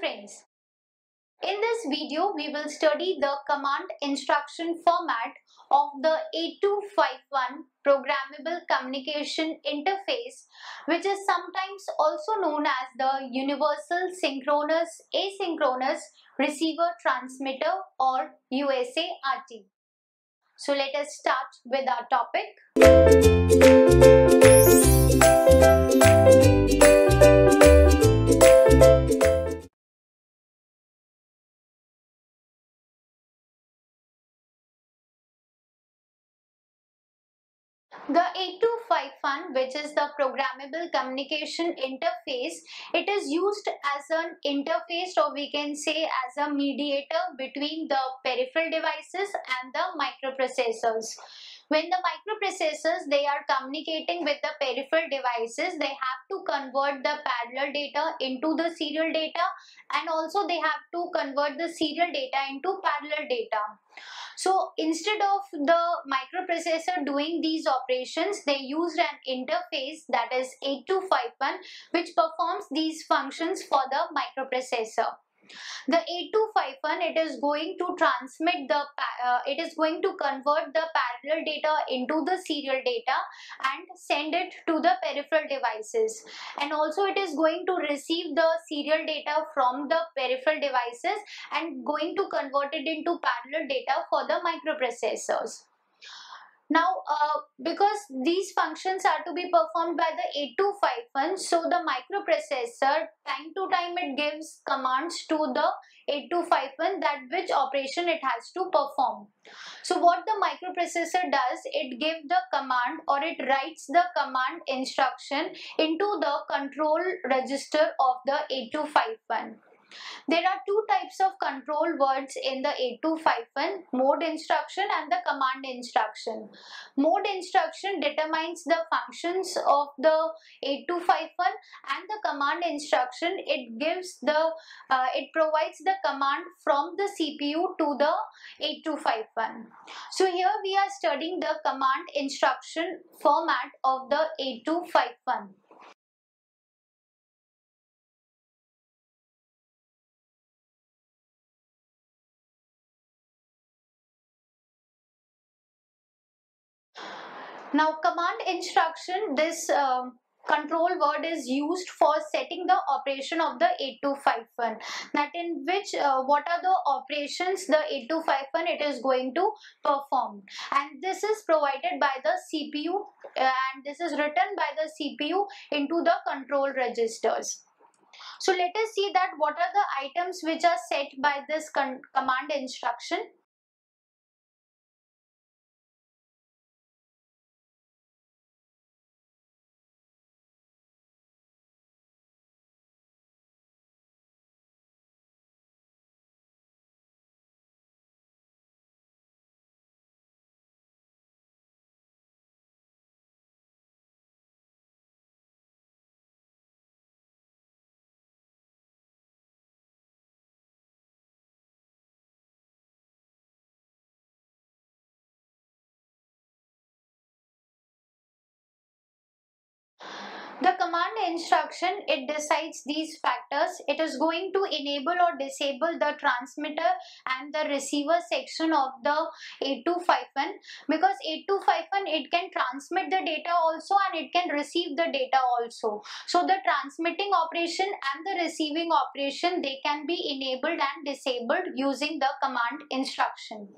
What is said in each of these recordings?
friends. In this video, we will study the command instruction format of the 8251 Programmable Communication Interface, which is sometimes also known as the Universal Synchronous Asynchronous Receiver Transmitter or USART. So let us start with our topic. 8251 which is the programmable communication interface it is used as an interface or we can say as a mediator between the peripheral devices and the microprocessors. When the microprocessors they are communicating with the peripheral devices they have to convert the parallel data into the serial data and also they have to convert the serial data into parallel data. So instead of the microprocessor doing these operations, they used an interface that is 8251 which performs these functions for the microprocessor. The 8251 it is going to transmit the uh, it is going to convert the parallel data into the serial data and send it to the peripheral devices and also it is going to receive the serial data from the peripheral devices and going to convert it into parallel data for the microprocessors. Now, uh, because these functions are to be performed by the 8251, so the microprocessor time to time it gives commands to the 8251 that which operation it has to perform. So what the microprocessor does, it gives the command or it writes the command instruction into the control register of the 8251. There are two types of control words in the 8251, mode instruction and the command instruction. Mode instruction determines the functions of the 8251 and the command instruction it gives the, uh, it provides the command from the CPU to the 8251. So here we are studying the command instruction format of the 8251. Now command instruction, this uh, control word is used for setting the operation of the 8251 that in which uh, what are the operations the 8251 it is going to perform and this is provided by the CPU and this is written by the CPU into the control registers. So let us see that what are the items which are set by this command instruction. The command instruction, it decides these factors. It is going to enable or disable the transmitter and the receiver section of the 8251 because 8251 it can transmit the data also and it can receive the data also. So the transmitting operation and the receiving operation they can be enabled and disabled using the command instruction.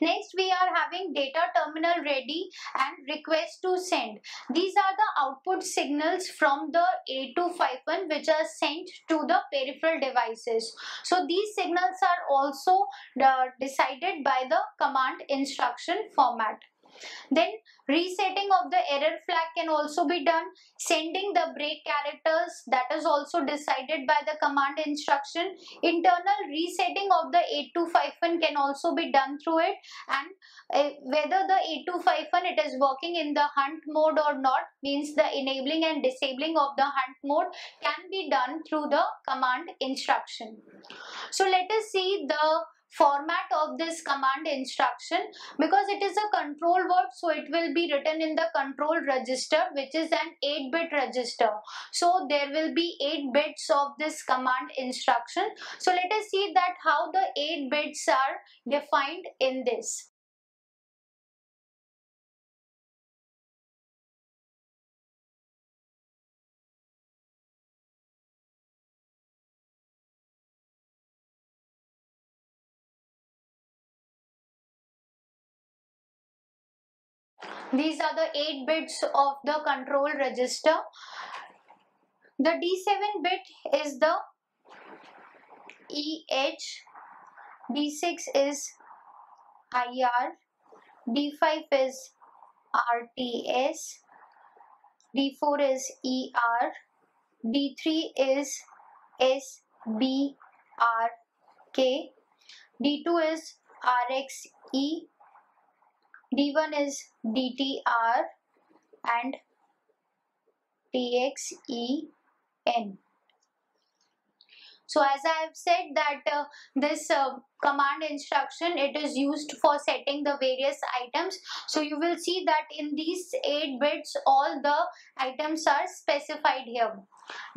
Next we are having data terminal ready and request to send. These are the output signals from the 8251 which are sent to the peripheral devices. So these signals are also uh, decided by the command instruction format. Then resetting of the error flag can also be done. Sending the break characters that is also decided by the command instruction. Internal resetting of the 8251 can also be done through it and uh, whether the 8251 it is working in the hunt mode or not means the enabling and disabling of the hunt mode can be done through the command instruction. So let us see the format of this command instruction because it is a control word so it will be written in the control register which is an 8 bit register. So there will be 8 bits of this command instruction. So let us see that how the 8 bits are defined in this These are the 8 bits of the control register. The D7 bit is the EH, D6 is IR, D5 is RTS, D4 is ER, D3 is SBRK, D2 is RXE, D1 is DTR and TXEN. So as I have said that uh, this uh, command instruction it is used for setting the various items. So you will see that in these 8 bits all the items are specified here.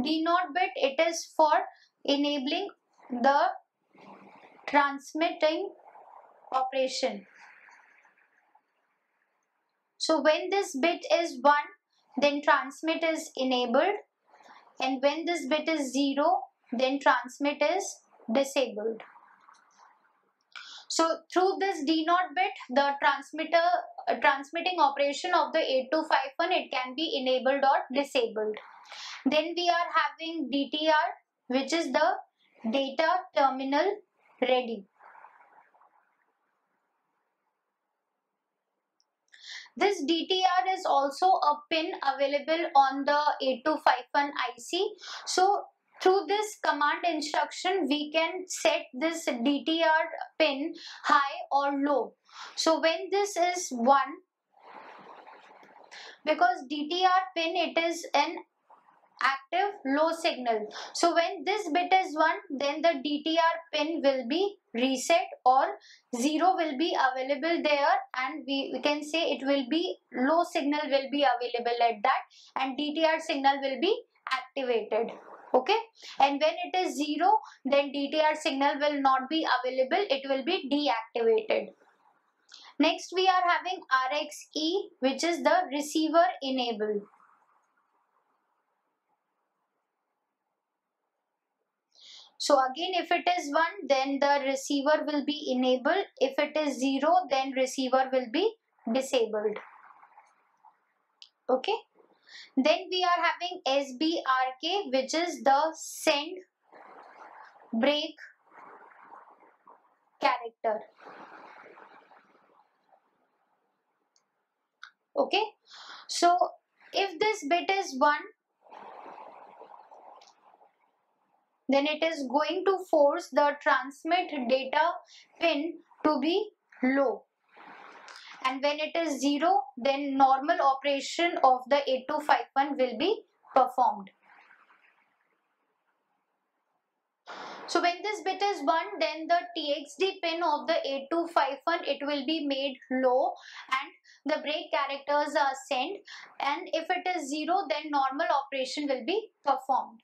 The not bit it is for enabling the transmitting operation so when this bit is 1, then transmit is enabled. And when this bit is 0, then transmit is disabled. So through this D naught bit, the transmitter uh, transmitting operation of the 8251, it can be enabled or disabled. Then we are having DTR, which is the data terminal ready. This DTR is also a pin available on the 8251 IC. So through this command instruction, we can set this DTR pin high or low. So when this is 1, because DTR pin it is an active low signal. So when this bit is 1 then the DTR pin will be reset or 0 will be available there and we, we can say it will be low signal will be available at that and DTR signal will be activated. Okay? And when it is 0 then DTR signal will not be available it will be deactivated. Next we are having RXE which is the receiver enable So again if it is 1 then the receiver will be enabled. If it is 0 then receiver will be disabled. Okay. Then we are having SBRK which is the send break character. Okay. So if this bit is 1 then it is going to force the transmit data pin to be low and when it is 0 then normal operation of the 8251 will be performed. So when this bit is 1 then the TXD pin of the 8251 it will be made low and the break characters are sent and if it is 0 then normal operation will be performed.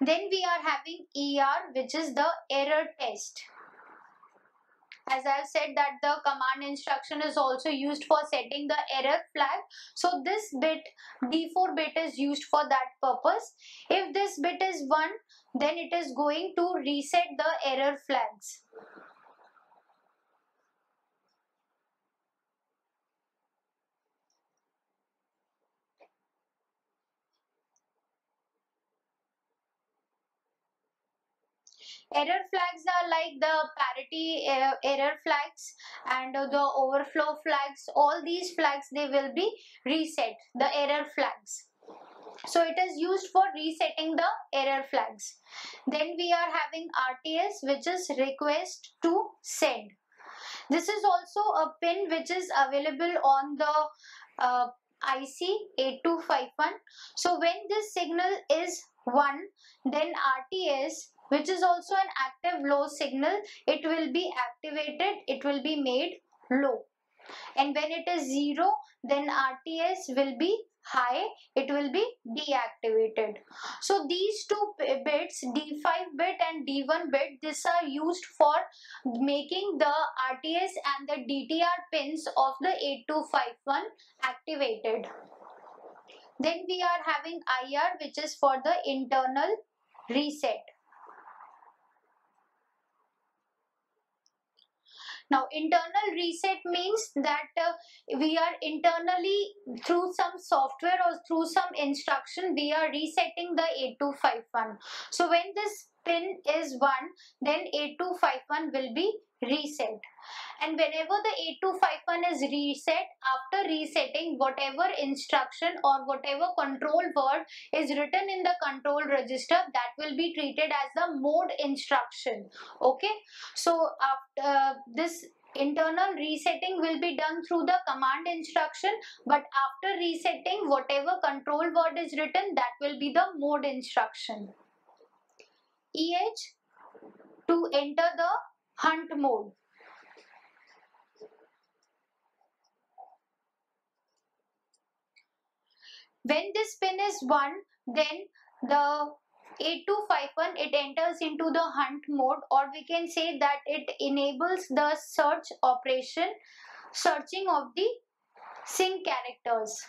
Then we are having ER which is the error test. As I have said that the command instruction is also used for setting the error flag. So this bit D4 bit is used for that purpose. If this bit is 1 then it is going to reset the error flags. Error flags are like the parity uh, error flags and the overflow flags. All these flags they will be reset, the error flags. So it is used for resetting the error flags. Then we are having RTS which is request to send. This is also a pin which is available on the uh, IC 8251. So when this signal is 1 then RTS which is also an active low signal. It will be activated. It will be made low. And when it is 0 then RTS will be high. It will be deactivated. So these two bits d5 bit and d1 bit these are used for making the RTS and the DTR pins of the 8251 activated. Then we are having IR which is for the internal reset Now internal reset means that uh, we are internally through some software or through some instruction we are resetting the 8251. So when this pin is 1 then 8251 will be reset. And whenever the 8251 is reset after resetting whatever instruction or whatever control word is written in the control register that will be treated as the mode instruction. Okay? So after uh, this internal resetting will be done through the command instruction but after resetting whatever control word is written that will be the mode instruction EH to enter the hunt mode. When this pin is 1 then the 8251 it enters into the hunt mode or we can say that it enables the search operation searching of the sync characters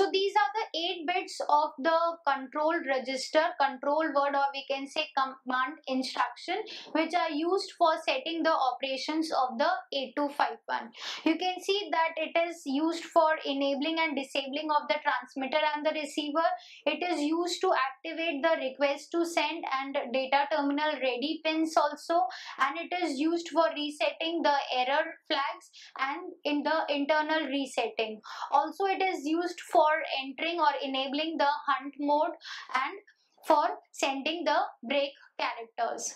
So these are the 8 bits of the control register, control word or we can say command instruction which are used for setting the operations of the 8251. You can see that it is used for enabling and disabling of the transmitter and the receiver. It is used to activate the request to send and data terminal ready pins also and it is used for resetting the error flags and in the internal resetting. Also it is used for for entering or enabling the hunt mode and for sending the break characters.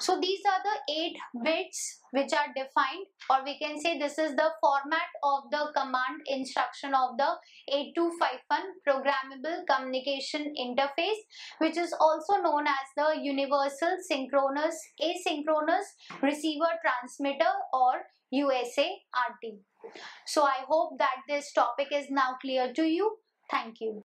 So these are the 8 bits which are defined or we can say this is the format of the command instruction of the 8251 programmable communication interface which is also known as the universal synchronous asynchronous receiver transmitter or USART. So I hope that this topic is now clear to you. Thank you.